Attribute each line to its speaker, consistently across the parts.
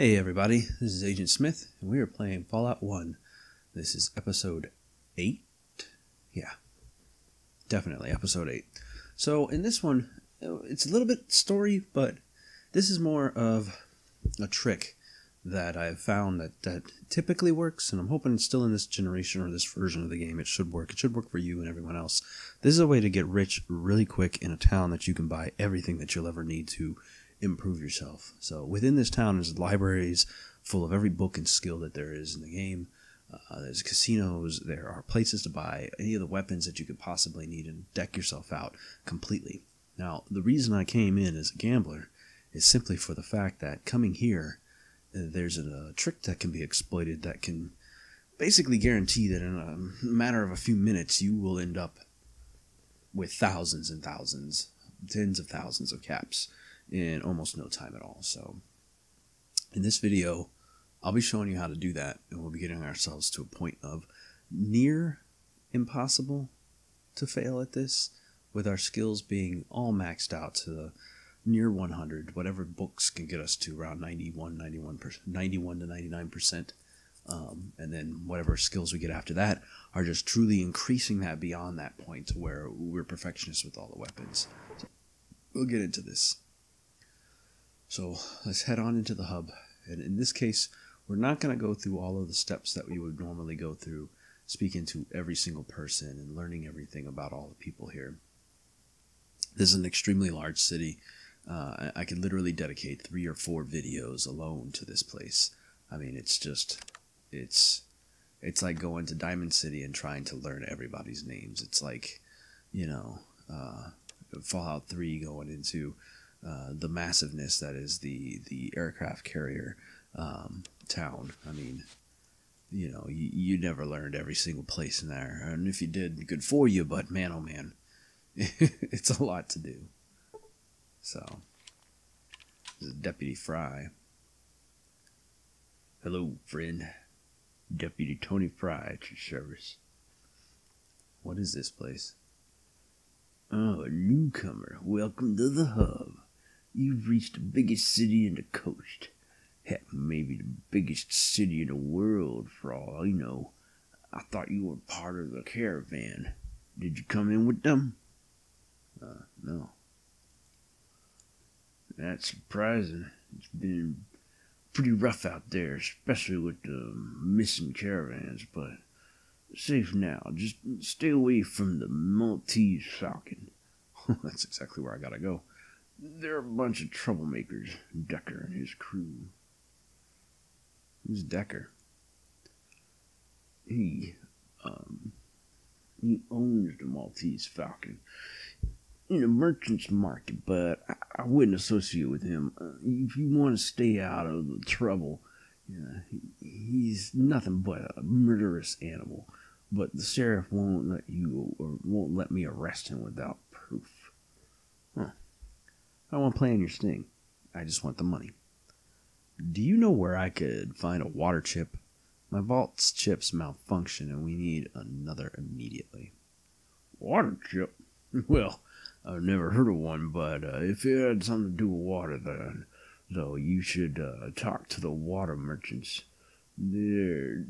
Speaker 1: Hey everybody, this is Agent Smith, and we are playing Fallout 1. This is episode 8? Yeah, definitely episode 8. So, in this one, it's a little bit story, but this is more of a trick that I've found that, that typically works, and I'm hoping still in this generation or this version of the game it should work. It should work for you and everyone else. This is a way to get rich really quick in a town that you can buy everything that you'll ever need to improve yourself. So within this town, there's libraries full of every book and skill that there is in the game. Uh, there's casinos. There are places to buy any of the weapons that you could possibly need and deck yourself out completely. Now, the reason I came in as a gambler is simply for the fact that coming here, uh, there's a, a trick that can be exploited that can basically guarantee that in a matter of a few minutes you will end up with thousands and thousands, tens of thousands of caps in almost no time at all. So, in this video, I'll be showing you how to do that, and we'll be getting ourselves to a point of near impossible to fail at this, with our skills being all maxed out to the near 100, whatever books can get us to around 91, 91%, 91 to 99%. Um, and then whatever skills we get after that are just truly increasing that beyond that point to where we're perfectionists with all the weapons. So we'll get into this. So let's head on into the hub. And in this case, we're not going to go through all of the steps that we would normally go through, speaking to every single person and learning everything about all the people here. This is an extremely large city. Uh, I could literally dedicate three or four videos alone to this place. I mean, it's just, it's, it's like going to Diamond City and trying to learn everybody's names. It's like, you know, uh, Fallout 3 going into uh, the massiveness that is the the aircraft carrier um, town. I mean, you know, you, you never learned every single place in there, and if you did, good for you. But man, oh man, it's a lot to do. So, Deputy Fry. Hello, friend. Deputy Tony Fry at your service. What is this place? Oh, a newcomer. Welcome to the hub. You've reached the biggest city in the coast. Heck, maybe the biggest city in the world, for all I know. I thought you were part of the caravan. Did you come in with them? Uh, no. That's surprising. It's been pretty rough out there, especially with the missing caravans, but safe now. Just stay away from the Maltese Falcon. That's exactly where I gotta go. They're a bunch of troublemakers, Decker and his crew. Who's Decker? He, um, he owns the Maltese Falcon in the merchant's market, but I, I wouldn't associate with him. Uh, if you want to stay out of the trouble, he, he's nothing but a murderous animal. But the sheriff won't let you or won't let me arrest him without. I don't want to play on your sting. I just want the money. Do you know where I could find a water chip? My vault's chips malfunction and we need another immediately. Water chip? Well, I've never heard of one, but uh, if it had something to do with water, then, though, you should uh, talk to the water merchants. Their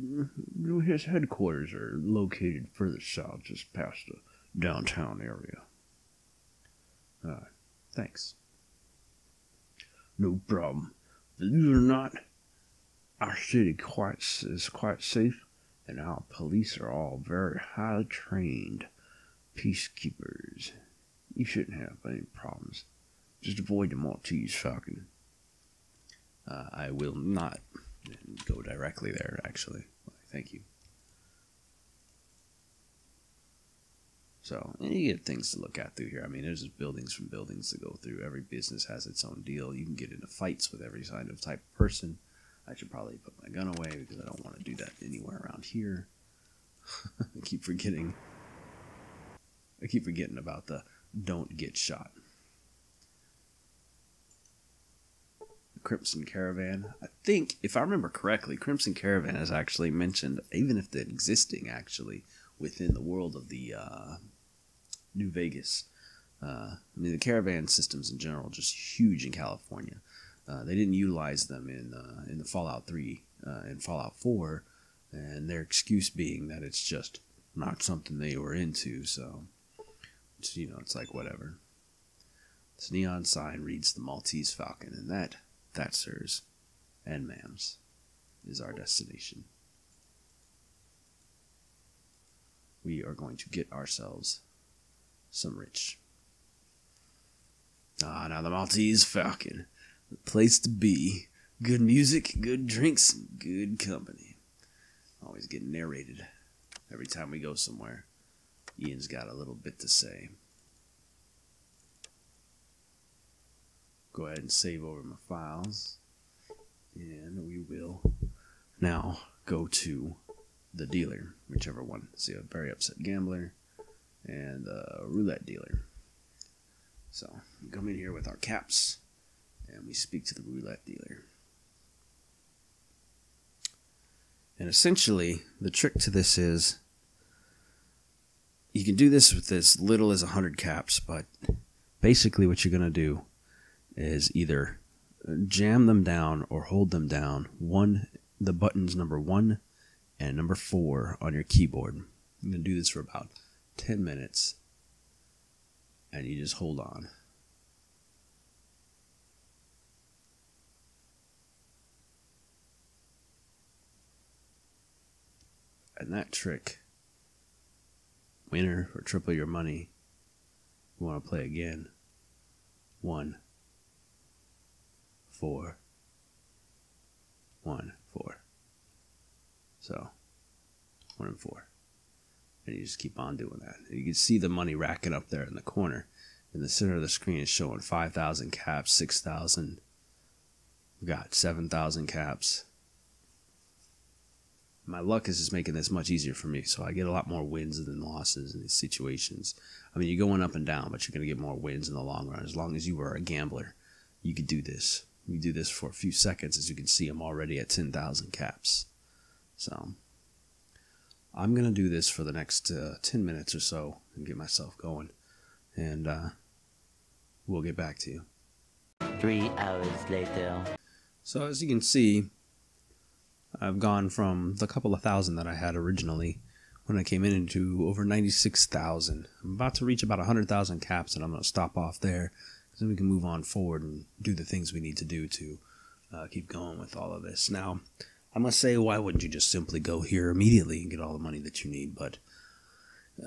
Speaker 1: his headquarters are located further south, just past the downtown area. Uh, thanks. No problem. Believe it or not, our city quite is quite safe, and our police are all very highly trained peacekeepers. You shouldn't have any problems. Just avoid the Maltese Falcon. Uh, I will not go directly there, actually. Thank you. So you get things to look at through here. I mean, there's just buildings from buildings to go through. Every business has its own deal. You can get into fights with every kind of type of person. I should probably put my gun away because I don't want to do that anywhere around here. I keep forgetting. I keep forgetting about the don't get shot. Crimson Caravan. I think, if I remember correctly, Crimson Caravan is actually mentioned, even if they're existing actually within the world of the uh, New Vegas. Uh, I mean, the caravan systems in general just huge in California. Uh, they didn't utilize them in uh, in the Fallout 3 uh, and Fallout 4, and their excuse being that it's just not something they were into. So, you know, it's like whatever. This neon sign reads the Maltese Falcon, and that, that, sirs and ma'ams, is our destination. We are going to get ourselves some rich. Ah, now the Maltese Falcon, the place to be. Good music, good drinks, good company. Always getting narrated every time we go somewhere. Ian's got a little bit to say. Go ahead and save over my files. And we will now go to the dealer, whichever one. See a very upset gambler and a roulette dealer. So we come in here with our caps and we speak to the roulette dealer. And essentially, the trick to this is you can do this with as little as 100 caps, but basically, what you're going to do is either jam them down or hold them down. One, the buttons number one and number four on your keyboard. I'm going to do this for about 10 minutes, and you just hold on. And that trick, winner or triple your money, you want to play again. One, four, one, four. So, one and four. And you just keep on doing that. You can see the money racking up there in the corner. In the center of the screen is showing 5,000 caps, 6,000. We've got 7,000 caps my luck is just making this much easier for me. So I get a lot more wins than losses in these situations. I mean, you're going up and down, but you're going to get more wins in the long run. As long as you are a gambler, you could do this. You do this for a few seconds, as you can see, I'm already at 10,000 caps. So I'm going to do this for the next uh, 10 minutes or so and get myself going. And uh, we'll get back to you.
Speaker 2: Three hours later.
Speaker 1: So as you can see, I've gone from the couple of thousand that I had originally when I came in into over 96,000. I'm about to reach about 100,000 caps, and I'm going to stop off there because then we can move on forward and do the things we need to do to uh, keep going with all of this. Now, I must say, why wouldn't you just simply go here immediately and get all the money that you need? But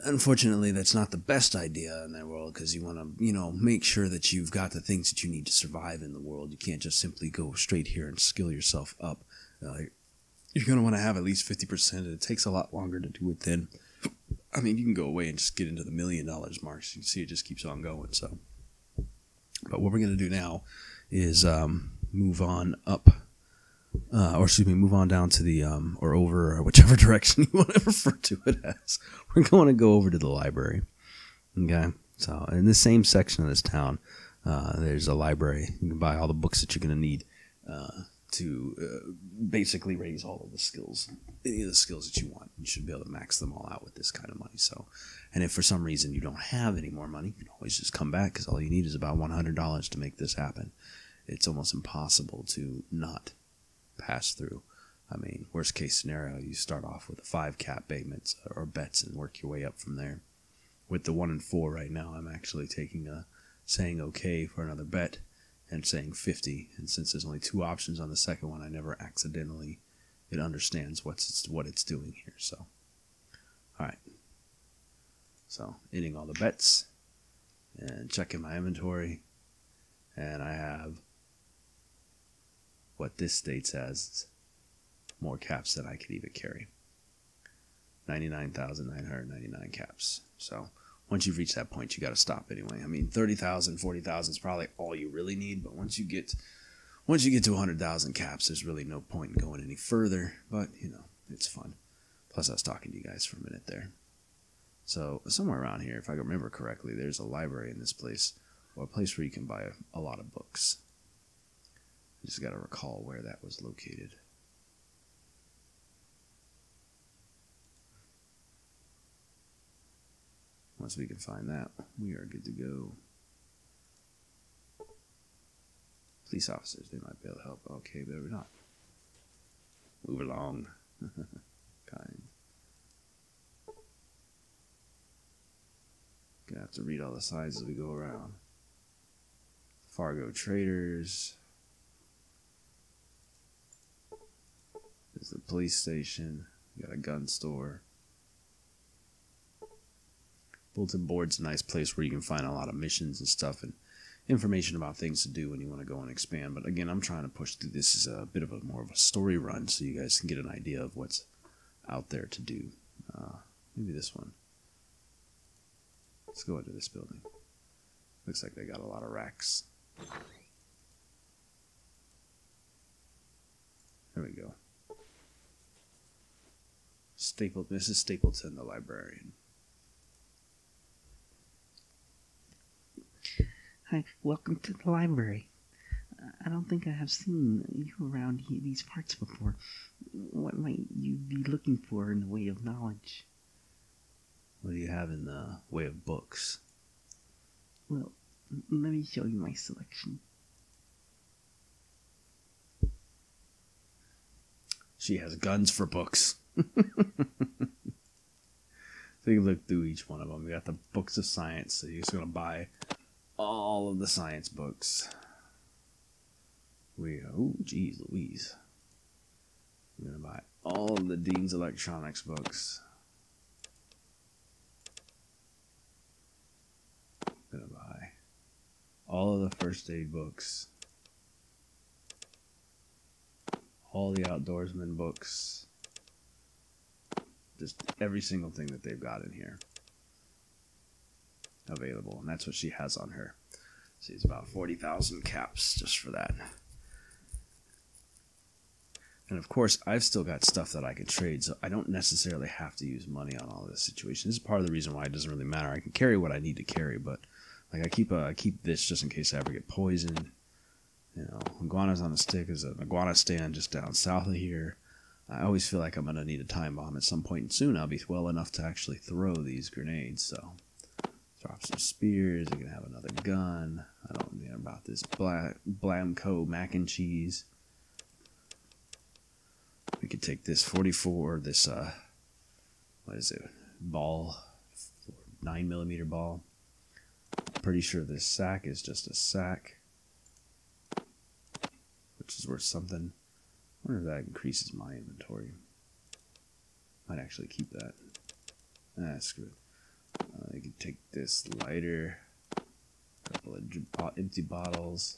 Speaker 1: unfortunately, that's not the best idea in that world because you want to, you know, make sure that you've got the things that you need to survive in the world. You can't just simply go straight here and skill yourself up. Uh, you're going to want to have at least 50%. And it takes a lot longer to do it then. I mean, you can go away and just get into the million dollars marks. You can see it just keeps on going. So, but what we're going to do now is um, move on up, uh, or excuse me, move on down to the, um, or over, or whichever direction you want to refer to it as. We're going to go over to the library. Okay. So, in the same section of this town, uh, there's a library. You can buy all the books that you're going to need. Uh, to uh, basically raise all of the skills, any of the skills that you want. You should be able to max them all out with this kind of money. So, and if for some reason you don't have any more money, you can always just come back because all you need is about one hundred dollars to make this happen. It's almost impossible to not pass through. I mean, worst case scenario, you start off with a five cap payments or bets and work your way up from there. With the one and four right now, I'm actually taking a saying okay for another bet and saying 50. And since there's only two options on the second one, I never accidentally, it understands what's it's, what it's doing here. So, all right. So, ending all the bets and checking my inventory. And I have what this states as more caps than I could even carry 99,999 caps. So, once you've reached that point, you got to stop anyway. I mean, 30,000, 40,000 is probably all you really need, but once you get once you get to 100,000 caps, there's really no point in going any further, but you know, it's fun. Plus I was talking to you guys for a minute there. So, somewhere around here, if I remember correctly, there's a library in this place or a place where you can buy a, a lot of books. I just got to recall where that was located. Once we can find that, we are good to go. Police officers, they might be able to help. Okay, better not. Move along. kind. Gonna have to read all the signs as we go around. Fargo Traders. There's the police station. You got a gun store. Bulletin board's a nice place where you can find a lot of missions and stuff and information about things to do when you want to go and expand. But again, I'm trying to push through this as a bit of a more of a story run so you guys can get an idea of what's out there to do. Uh, maybe this one. Let's go into this building. Looks like they got a lot of racks. There we go. Staple, Mrs. Stapleton, the librarian.
Speaker 3: Hi, welcome to the library. I don't think I have seen you around he- these parts before. What might you be looking for in the way of knowledge?
Speaker 1: What do you have in the way of books?
Speaker 3: Well, let me show you my selection.
Speaker 1: She has guns for books. So you look through each one of them. You got the books of science. So you're just gonna buy all of the science books. We oh geez Louise. We're gonna buy all of the Dean's electronics books. Gonna buy all of the first aid books. all the outdoorsman books, just every single thing that they've got in here available, and that's what she has on her. See, it's about forty thousand caps just for that. And of course, I've still got stuff that I can trade, so I don't necessarily have to use money on all this situation. This is part of the reason why it doesn't really matter. I can carry what I need to carry, but like I keep a, I keep this just in case I ever get poisoned. You know, iguanas on a stick is an iguana stand just down south of here. I always feel like I'm gonna need a time bomb at some point soon. I'll be well enough to actually throw these grenades. So, drop some spears. I can have another gun. I don't know about this black Blamco mac and cheese. We could take this 44, this uh, what is it, ball, nine millimeter ball. Pretty sure this sack is just a sack which is worth something. Wonder if that increases my inventory. Might actually keep that. Ah, screw it. Uh, I can take this lighter, a couple of empty bottles,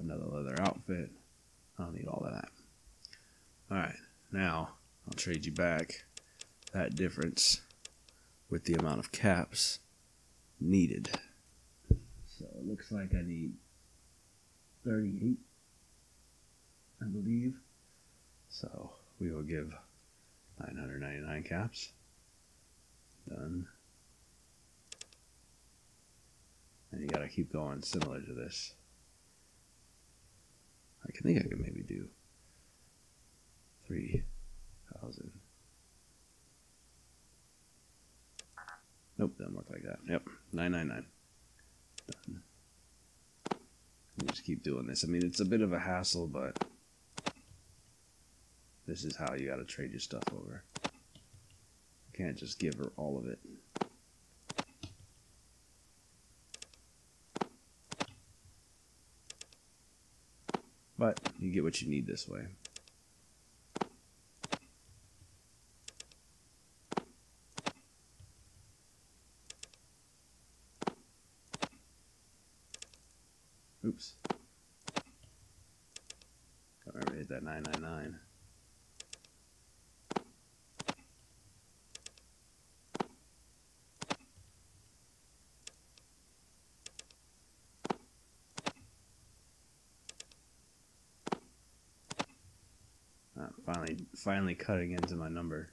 Speaker 1: another leather outfit. I don't need all of that. Alright, now I'll trade you back that difference with the amount of caps needed. So it looks like I need 38, I believe. So we will give 999 caps. Done. And you gotta keep going similar to this. I can think I could maybe do 3,000. Nope, doesn't work like that. Yep, 999. Done. You just keep doing this. I mean, it's a bit of a hassle, but this is how you got to trade your stuff over. You can't just give her all of it. But you get what you need this way. Oops. Gotta remember hit that 999. finally finally cutting into my number.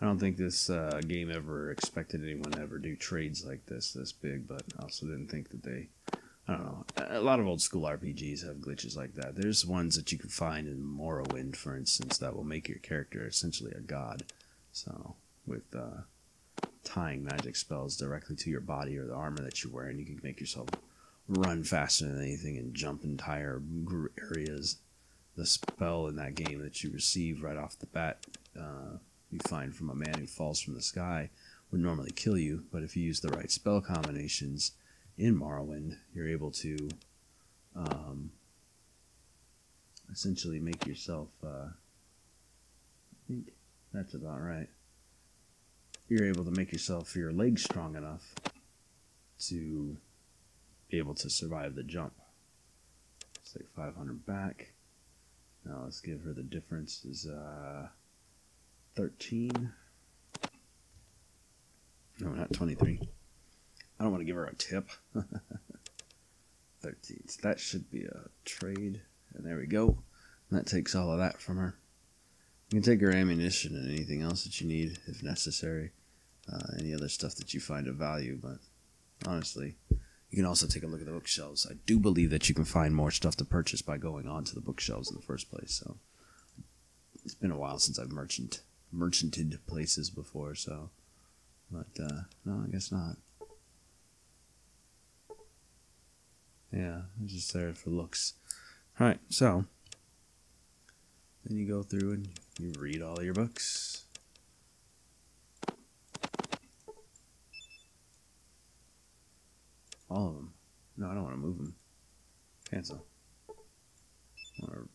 Speaker 1: I don't think this uh, game ever expected anyone to ever do trades like this, this big, but also didn't think that they I don't know. A lot of old school RPGs have glitches like that. There's ones that you can find in Morrowind, for instance, that will make your character essentially a god. So, with uh, tying magic spells directly to your body or the armor that you wear, and you can make yourself run faster than anything and jump entire areas. The spell in that game that you receive right off the bat, uh, you find from a man who falls from the sky, would normally kill you, but if you use the right spell combinations in Morrowind, you're able to um, essentially make yourself. Uh, I think that's about right. You're able to make yourself your legs strong enough to be able to survive the jump. Let's take 500 back. Now let's give her the difference is uh, 13. No, not 23. I don't want to give her a tip. 13. So that should be a trade. And there we go. And that takes all of that from her. You can take her ammunition and anything else that you need if necessary. Uh, any other stuff that you find of value, but honestly, you can also take a look at the bookshelves. I do believe that you can find more stuff to purchase by going onto the bookshelves in the first place. So it's been a while since I've merchant merchanted places before. So, but uh, no, I guess not. Yeah, I'm just there for looks. All right, so then you go through and you read all your books. All of them. No, I don't want to move them. Cancel. I want to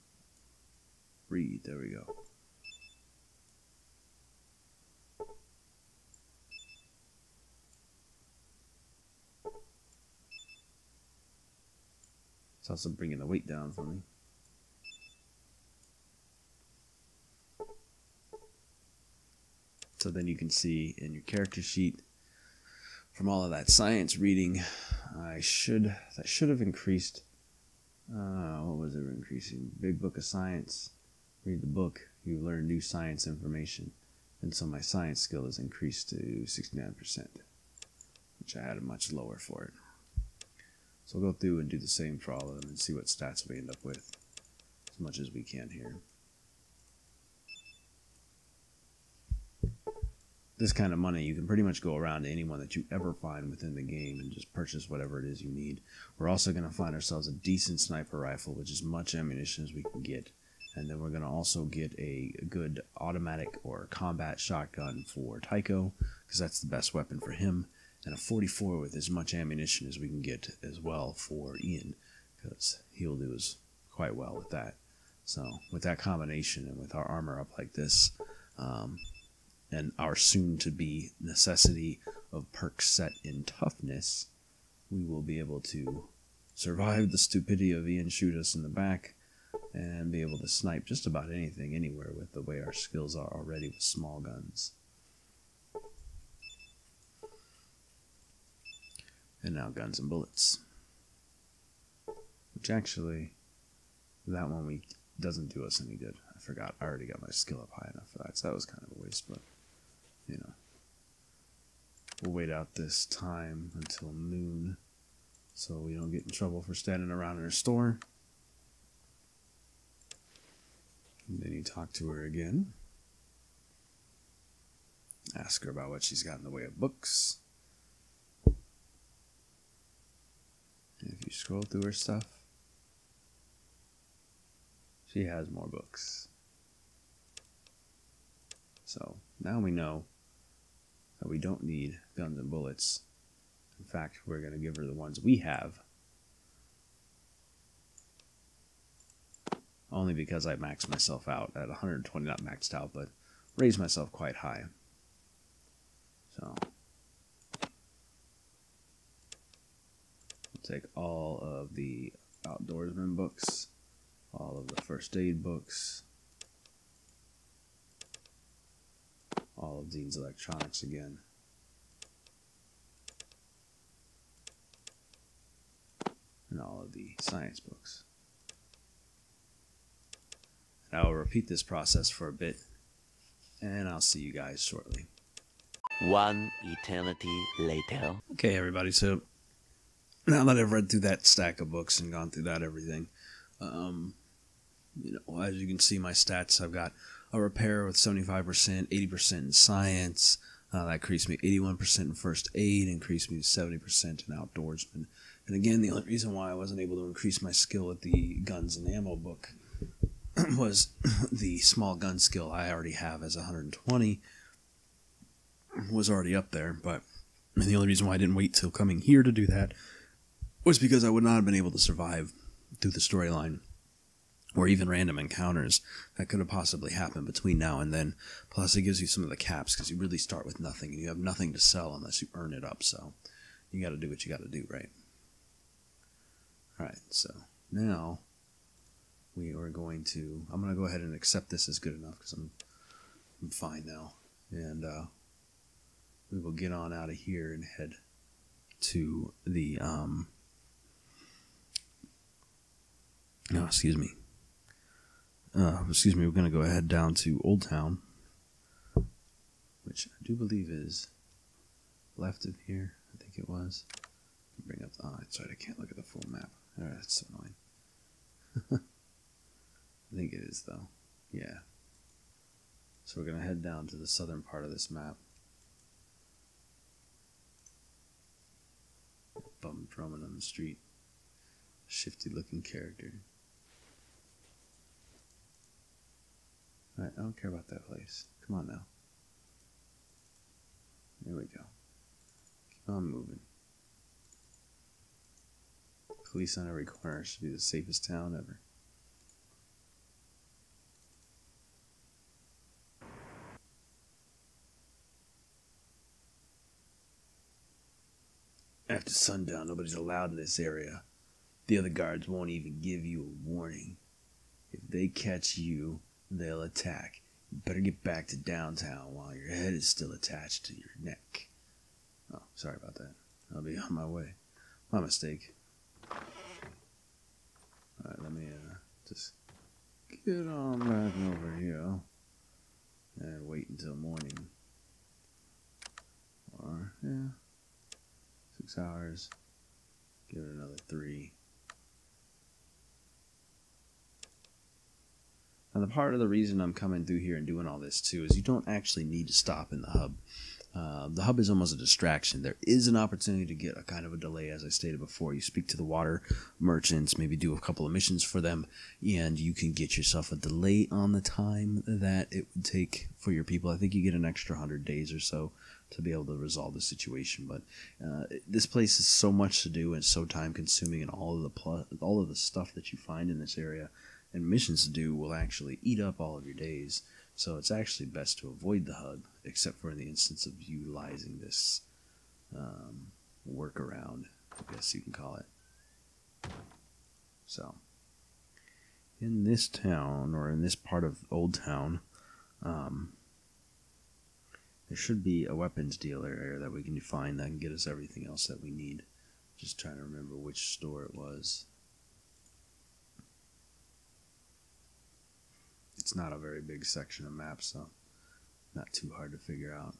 Speaker 1: read. There we go. Also bringing the weight down for me. So then you can see in your character sheet from all of that science reading, I should that should have increased. Uh, what was it increasing? Big Book of Science. Read the book, you learn new science information, and so my science skill is increased to sixty nine percent, which I had a much lower for it. So we'll go through and do the same for all of them and see what stats we end up with, as much as we can here. this kind of money, you can pretty much go around to anyone that you ever find within the game and just purchase whatever it is you need. We're also going to find ourselves a decent sniper rifle, which is much ammunition as we can get. And then we're going to also get a good automatic or combat shotgun for Tycho, because that's the best weapon for him. And a 44 with as much ammunition as we can get as well for Ian, because he'll do as quite well with that. So, with that combination and with our armor up like this, um, and our soon to be necessity of perks set in toughness, we will be able to survive the stupidity of Ian shoot us in the back and be able to snipe just about anything anywhere with the way our skills are already with small guns. And now guns and bullets. Which actually, that one we doesn't do us any good. I forgot. I already got my skill up high enough for that, so that was kind of a waste, but you know. We'll wait out this time until noon so we don't get in trouble for standing around in her store. And then you talk to her again. Ask her about what she's got in the way of books. If you scroll through her stuff, she has more books. So now we know that we don't need guns and bullets. In fact, we're going to give her the ones we have. Only because I maxed myself out at 120, not maxed out, but raised myself quite high. So, we'll take all of the outdoorsman books, all of the first aid books, all of Dean's electronics again. And all of the science books. And I will repeat this process for a bit and I'll see you guys shortly.
Speaker 2: One eternity later.
Speaker 1: Okay, everybody. So now that I've read through that stack of books and gone through that everything, um, you know, as you can see, my stats I've got a repair with 75%, 80% in science. Uh, that increased me 81% in first aid, increased me to 70% in outdoorsman. And again, the only reason why I wasn't able to increase my skill at the guns and ammo book was the small gun skill I already have as 120 was already up there. But and the only reason why I didn't wait till coming here to do that was because I would not have been able to survive through the storyline or even random encounters that could have possibly happened between now and then. Plus, it gives you some of the caps because you really start with nothing and you have nothing to sell unless you earn it up. So you got to do what you got to do, right? All right, so now we are going to. I'm going to go ahead and accept this as good enough because I'm, I'm fine now. And uh, we will get on out of here and head to the. Um, no, excuse me uh, excuse me, we're going to go ahead down to Old Town, which I do believe is left of here. I think it was. Bring up. Oh, that's right. I can't look at the full map. Oh, that's so annoying. I think it is though. Yeah. So we're gonna head down to the southern part of this map. Bum drumming on the street. Shifty looking character. I don't care about that place. Come on now. There we go. Keep on moving. Police on every corner should be the safest town ever. After sundown, nobody's allowed in this area. The other guards won't even give you a warning. If they catch you, they'll attack. You better get back to downtown while your head is still attached to your neck. Oh, sorry about that. I'll be on my way. My mistake. Alright, let me uh, just get on back over here and wait until morning. Or, yeah, six hours. Give it another three. Now, the part of the reason I'm coming through here and doing all this too is you don't actually need to stop in the hub. Uh, the hub is almost a distraction. There is an opportunity to get a kind of a delay, as I stated before. You speak to the water merchants, maybe do a couple of missions for them, and you can get yourself a delay on the time that it would take for your people. I think you get an extra 100 days or so to be able to resolve the situation. But uh, this place is so much to do and so time consuming, and all of the pl- all of the stuff that you find in this area and missions to do will actually eat up all of your days. So it's actually best to avoid the hub, except for in the instance of utilizing this um, workaround, I guess you can call it. So, in this town, or in this part of Old Town, um, there should be a weapons dealer area that we can find that can get us everything else that we need. Just trying to remember which store it was. It's not a very big section of map, so not too hard to figure out.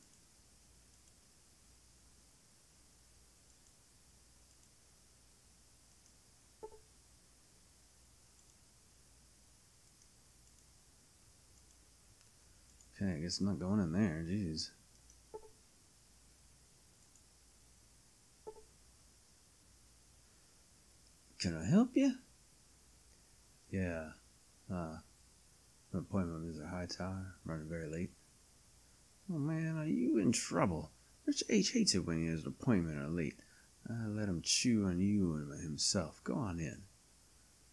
Speaker 1: Okay, I guess I'm not going in there. Jeez. Can I help you? Yeah. Uh, an appointment with Mr. Hightower. Running very late. Oh man, are you in trouble? Mr. H hates it when he has an appointment or late. I let him chew on you and himself. Go on in.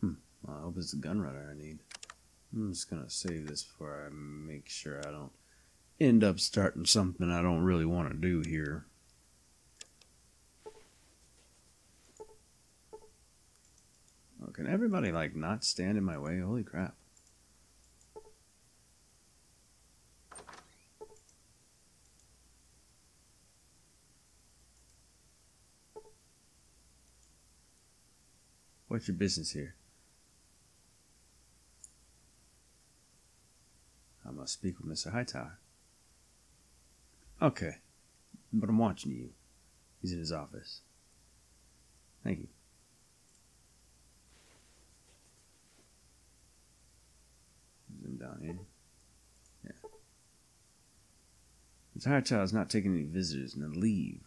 Speaker 1: Hmm. Well, I hope it's the gunrunner I need. I'm just gonna save this before I make sure I don't end up starting something I don't really want to do here. Oh, can everybody like not stand in my way? Holy crap. What's your business here? I must speak with Mr. Hightower. Okay. But I'm watching you. He's in his office. Thank you. Zoom down here. Yeah. Hightower is not taking any visitors and then leave.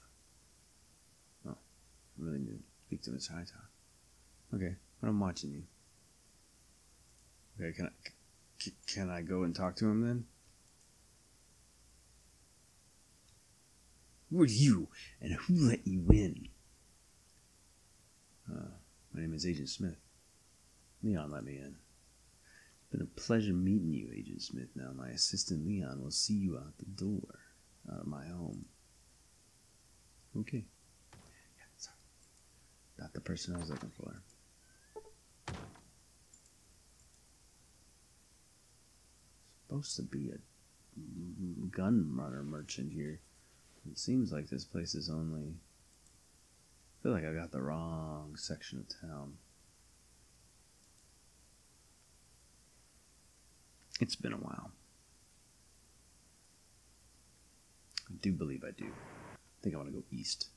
Speaker 1: Oh, I really need to speak to Mr. Hightower. Okay, but I'm watching you. Okay, can I can I go and talk to him then? Who are you, and who let you in? Uh, my name is Agent Smith. Leon let me in. It's been a pleasure meeting you, Agent Smith. Now, my assistant Leon will see you out the door, out of my home. Okay. Yeah, sorry. Not the person I was looking for. Supposed to be a gun runner merchant here. It seems like this place is only. I feel like I got the wrong section of town. It's been a while. I do believe I do. I think I want to go east.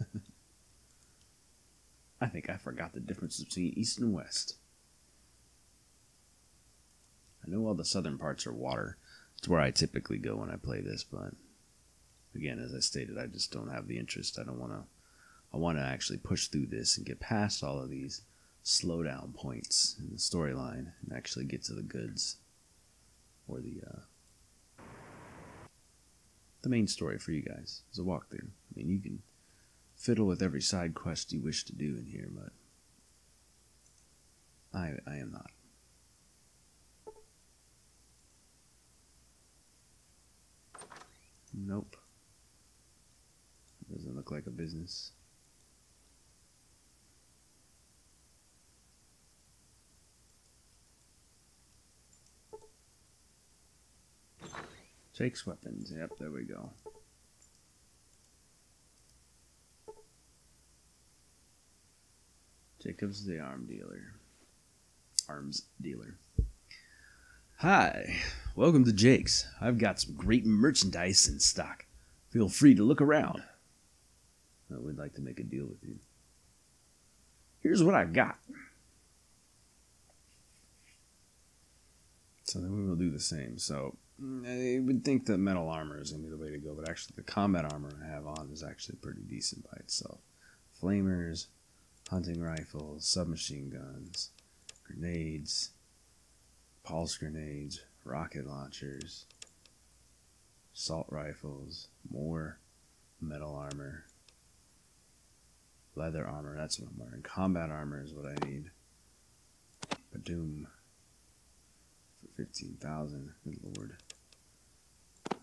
Speaker 1: I think I forgot the difference between east and west. I know all the southern parts are water. It's where I typically go when I play this, but again, as I stated, I just don't have the interest. I don't want to. I want to actually push through this and get past all of these slowdown points in the storyline and actually get to the goods or the uh, the main story for you guys as a walkthrough. I mean, you can fiddle with every side quest you wish to do in here, but I I am not. Nope. Doesn't look like a business. Jake's weapons. Yep, there we go. Jacob's the arm dealer. Arms dealer. Hi, welcome to Jake's. I've got some great merchandise in stock. Feel free to look around. I would like to make a deal with you. Here's what I've got. So then we will do the same. So mm, I would think that metal armor is going to be the way to go, but actually the combat armor I have on is actually pretty decent by itself. Flamers, hunting rifles, submachine guns, grenades, pulse grenades, rocket launchers, assault rifles, more metal armor, leather armor, that's what I'm wearing. Combat armor is what I need. Badoom. For 15,000. Good lord.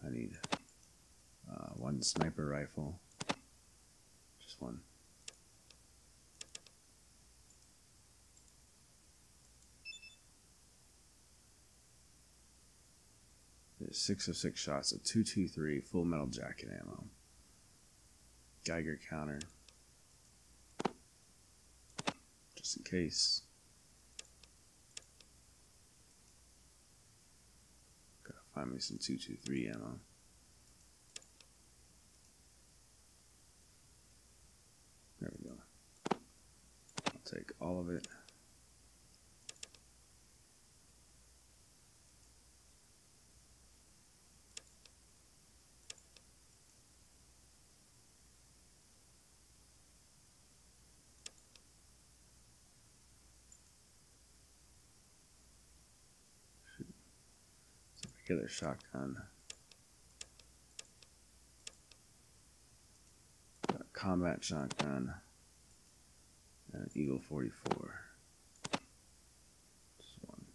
Speaker 1: I need uh, one sniper rifle. Just one. Six of six shots of 223 full metal jacket ammo. Geiger counter. Just in case. Gotta find me some 223 ammo. There we go. I'll take all of it. Regular shotgun. Combat shotgun. And an Eagle 44. Just one.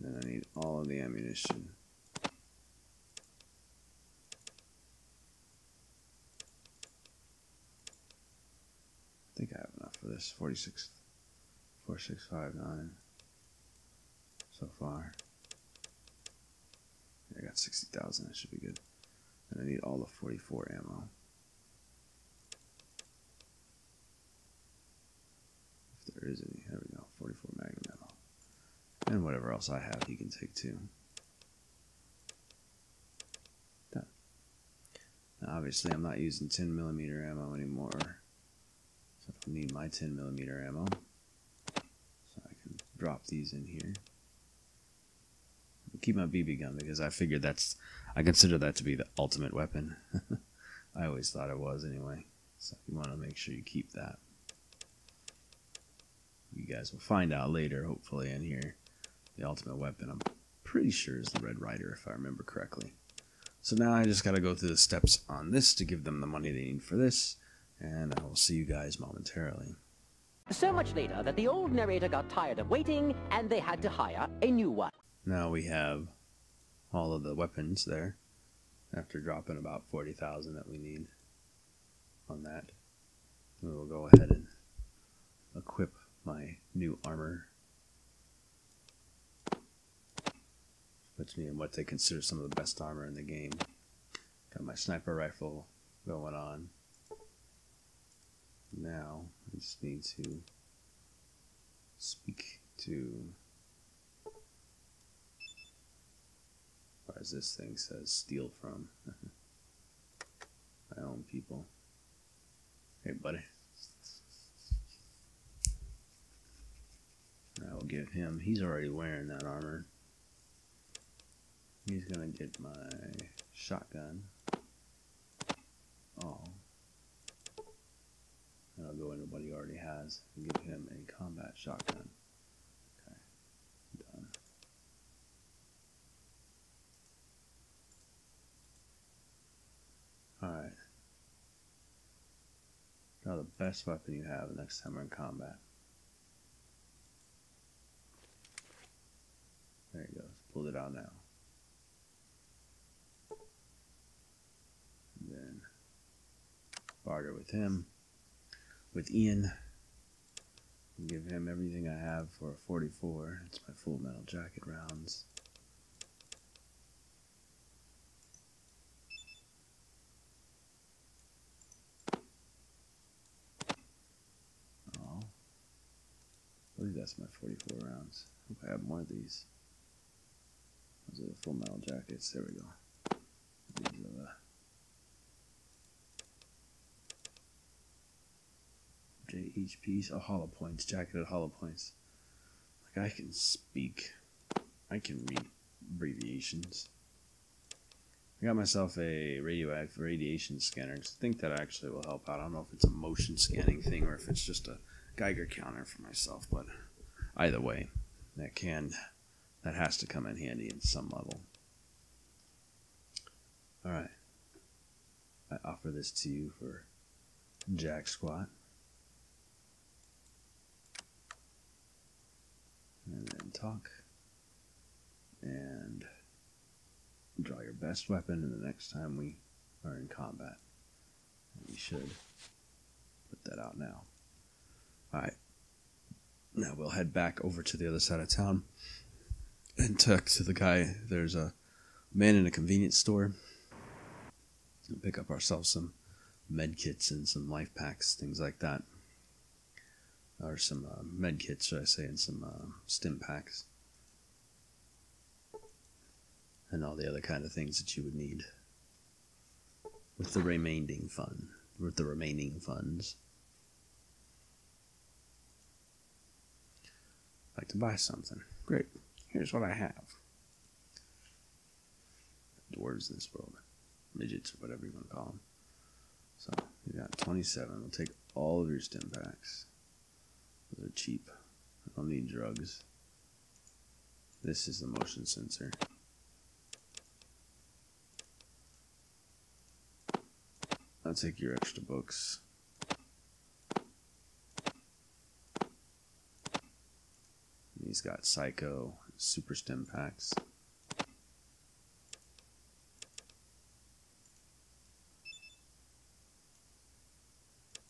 Speaker 1: And then I need all of the ammunition. I think I have enough for this. 46 4659 so far. I got 60,000. That should be good. And I need all the 44 ammo. If there is any. There we go. 44 magnum ammo. And whatever else I have, he can take too. Done. Now, obviously, I'm not using 10 millimeter ammo anymore. So I need my 10 millimeter ammo. So I can drop these in here. Keep my BB gun because I figured that's, I consider that to be the ultimate weapon. I always thought it was anyway. So you want to make sure you keep that. You guys will find out later, hopefully, in here. The ultimate weapon, I'm pretty sure, is the Red Ryder, if I remember correctly. So now I just got to go through the steps on this to give them the money they need for this, and I will see you guys momentarily.
Speaker 4: So much later that the old narrator got tired of waiting and they had to hire a new one.
Speaker 1: Now we have all of the weapons there, after dropping about 40,000 that we need on that. We will go ahead and equip my new armor. Puts me in what they consider some of the best armor in the game. Got my sniper rifle going on. Now, I just need to speak to. As this thing says, steal from. my own people. Hey, buddy. I will give him. He's already wearing that armor. He's gonna get my shotgun. Oh. And I'll go into what he already has and give him a combat shotgun. The best weapon you have next time we're in combat. There he goes. Pulled it out now. And then barter with him. With Ian. Give him everything I have for a 44. It's my full metal jacket rounds. Believe that's my 44 rounds. I Hope I have more of these. Those are the full metal jackets. There we go. These are the JHPs. Oh, hollow points. Jacketed hollow points. Like I can speak. I can read abbreviations. I got myself a radioactive radiation scanner. I think that actually will help out. I don't know if it's a motion scanning thing or if it's just a Geiger counter for myself, but either way, that can that has to come in handy in some level. All right. I offer this to you for jack squat. And then talk. And draw your best weapon and the next time we are in combat. We should put that out now. Alright. Now we'll head back over to the other side of town and talk to the guy. There's a man in a convenience store. We'll pick up ourselves some med kits and some life packs, things like that. Or some uh, med kits, should I say, and some uh, stim packs. And all the other kind of things that you would need. With the remaining fund. With the remaining funds. Like to buy something. Great. Here's what I have. Dwarves in this world. Midgets, or whatever you want to call them. So, you got 27. We'll take all of your stim packs. Those are cheap. I don't need drugs. This is the motion sensor. I'll take your extra books. He's got Psycho, Super Stim packs.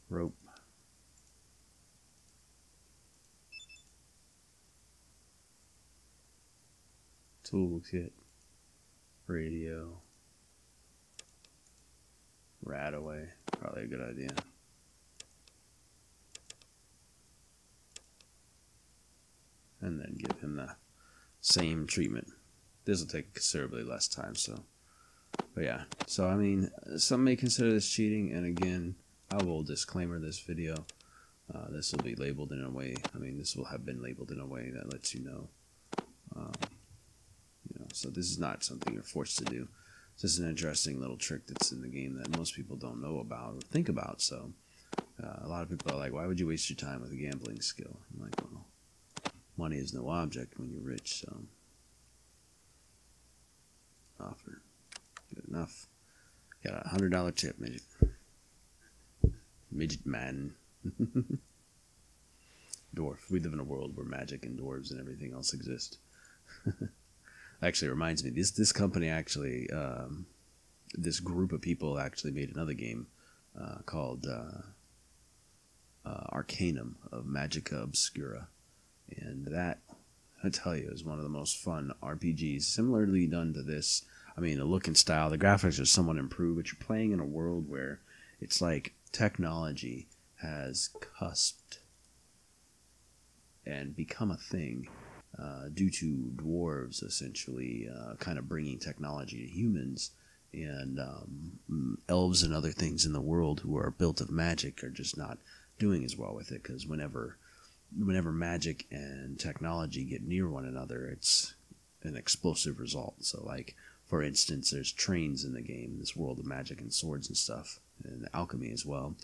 Speaker 1: Rope. Toolkit. Radio. RadAway. Probably a good idea. And then give him the same treatment. This will take considerably less time, so. But yeah, so I mean, some may consider this cheating, and again, I will disclaimer this video. Uh, this will be labeled in a way. I mean, this will have been labeled in a way that lets you know. Um, you know, so this is not something you're forced to do. This is an interesting little trick that's in the game that most people don't know about or think about. So, uh, a lot of people are like, "Why would you waste your time with a gambling skill?" I'm like, "Well, money is no object when you're rich, so offer good enough." Got a hundred dollar tip, midget. Midget man. Dwarf. We live in a world where magic and dwarves and everything else exist. actually reminds me this this company actually um, this group of people actually made another game uh, called uh, uh, Arcanum of Magica Obscura, and that I tell you is one of the most fun RPGs. Similarly done to this, I mean the look and style, the graphics are somewhat improved, but you're playing in a world where it's like technology has cusped and become a thing uh, due to dwarves essentially uh, kind of bringing technology to humans and um, elves and other things in the world who are built of magic are just not doing as well with it because whenever whenever magic and technology get near one another it's an explosive result. So like for instance there's trains in the game this world of magic and swords and stuff and alchemy as well.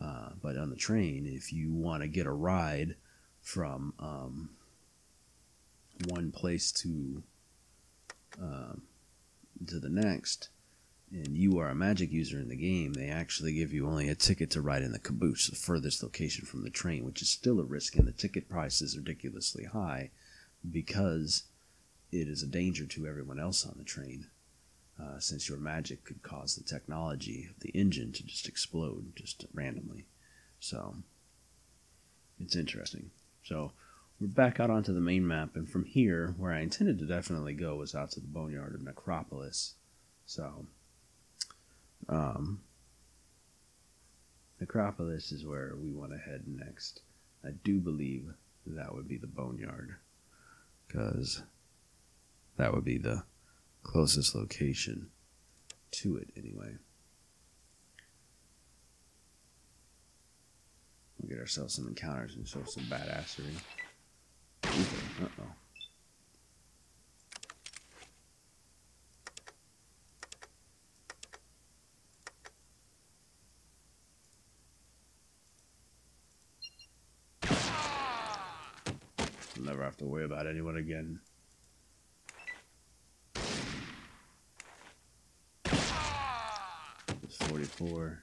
Speaker 1: Uh, but on the train if you want to get a ride from um, one place to um, to the next, and you are a magic user in the game, they actually give you only a ticket to ride in the caboose, the furthest location from the train, which is still a risk, and the ticket price is ridiculously high because it is a danger to everyone else on the train. Uh, since your magic could cause the technology of the engine to just explode just randomly. So it's interesting. So we're back out onto the main map, and from here, where I intended to definitely go was out to the boneyard of Necropolis. So, um, Necropolis is where we want to head next. I do believe that would be the boneyard, because that would be the closest location to it, anyway. We'll get ourselves some encounters and show some badassery. Uh-oh. I'll never have to worry about anyone again. It's 44.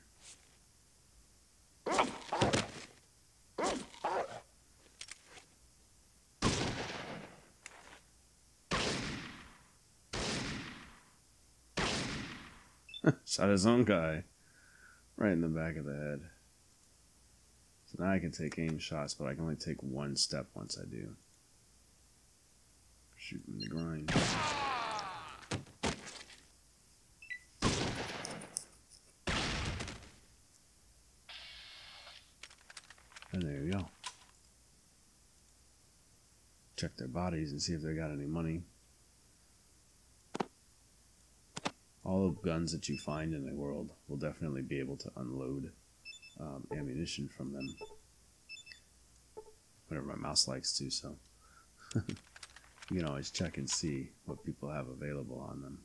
Speaker 1: Shot his own guy. Right in the back of the head. So now I can take aim shots, but I can only take one step once I do. Shooting the grind. And there you go. Check their bodies and see if they got any money. all the guns that you find in the world will definitely be able to unload um, ammunition from them. Whatever my mouse likes to, so you can always check and see what people have available on them.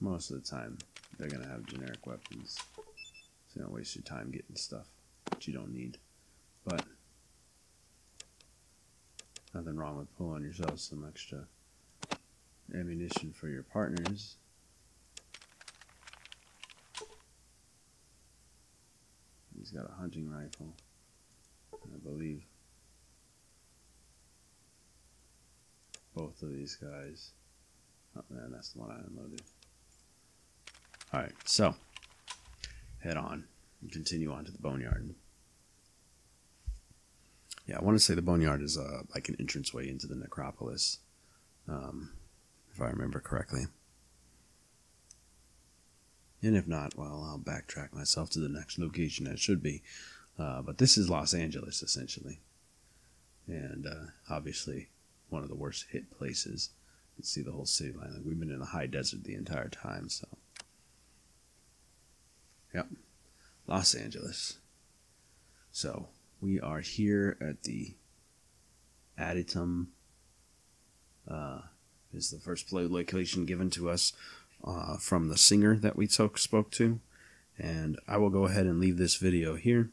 Speaker 1: Most of the time, they're going to have generic weapons, so don't waste your time getting stuff that you don't need. But nothing wrong with pulling yourself some extra ammunition for your partners. He's got a hunting rifle, I believe. Both of these guys. Oh man, that's the one I unloaded. Alright, so head on and continue on to the boneyard. Yeah, I want to say the boneyard is uh, like an entranceway into the necropolis. Um, if I remember correctly. And if not, well, I'll backtrack myself to the next location that should be. Uh, but this is Los Angeles, essentially. and uh, obviously one of the worst hit places. You can see the whole city line. Like we've been in the high desert the entire time, so. Yep, Los Angeles. So we are here at the Adytum. Uh, is the first play location given to us uh, from the singer that we spoke spoke to, and I will go ahead and leave this video here.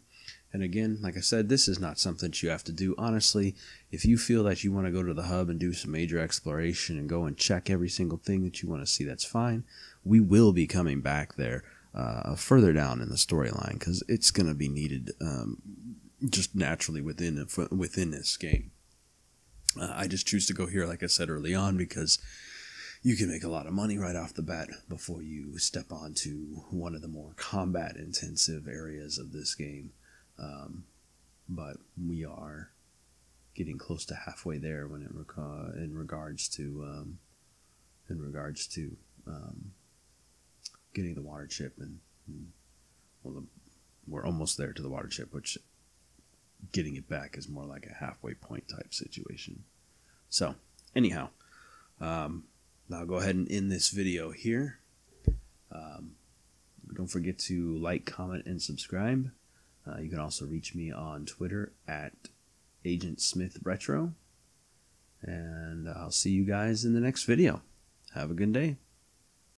Speaker 1: And again, like I said, this is not something that you have to do. Honestly, if you feel that you want to go to the hub and do some major exploration and go and check every single thing that you want to see, that's fine. We will be coming back there uh, further down in the storyline because it's going to be needed um, just naturally within within this game. Uh, I just choose to go here, like I said early on, because you can make a lot of money right off the bat before you step onto one of the more combat intensive areas of this game. Um, but we are getting close to halfway there when it rec- in regards to um, in regards to um, getting the water chip and, and well, the, we're almost there to the water chip, which getting it back is more like a halfway point type situation. So, anyhow, um, I'll go ahead and end this video here. Um, don't forget to like, comment, and subscribe. Uh, you can also reach me on Twitter at Agent Smith Retro. And I'll see you guys in the next video. Have a good day.